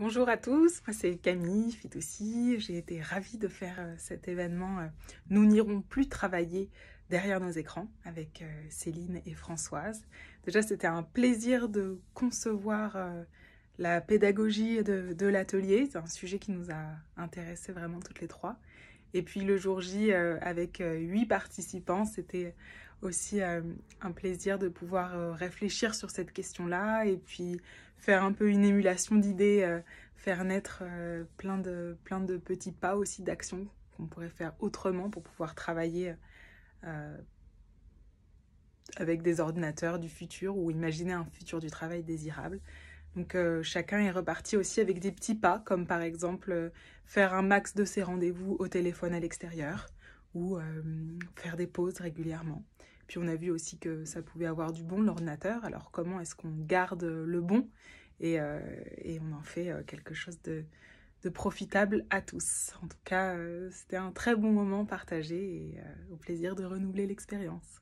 Bonjour à tous, moi c'est Camille Fitoussi. J'ai été ravie de faire euh, cet événement. euh, Nous n'irons plus travailler derrière nos écrans avec euh, Céline et Françoise. Déjà, c'était un plaisir de concevoir la pédagogie de, l'atelier. C'est un sujet qui nous a intéressés vraiment toutes les trois. Et puis le jour J, euh, avec euh, huit participants, c'était aussi euh, un plaisir de pouvoir réfléchir sur cette question-là et puis faire un peu une émulation d'idées, faire naître plein, de, plein de petits pas aussi d'actions qu'on pourrait faire autrement pour pouvoir travailler avec des ordinateurs du futur ou imaginer un futur du travail désirable. Donc euh, chacun est reparti aussi avec des petits pas, comme par exemple euh, faire un max de ses rendez-vous au téléphone à l'extérieur ou euh, faire des pauses régulièrement. Puis on a vu aussi que ça pouvait avoir du bon l'ordinateur. Alors comment est-ce qu'on garde le bon et, on en fait quelque chose de, de profitable à tous. En tout cas, c'était un très bon moment partagé et au plaisir de renouveler l'expérience.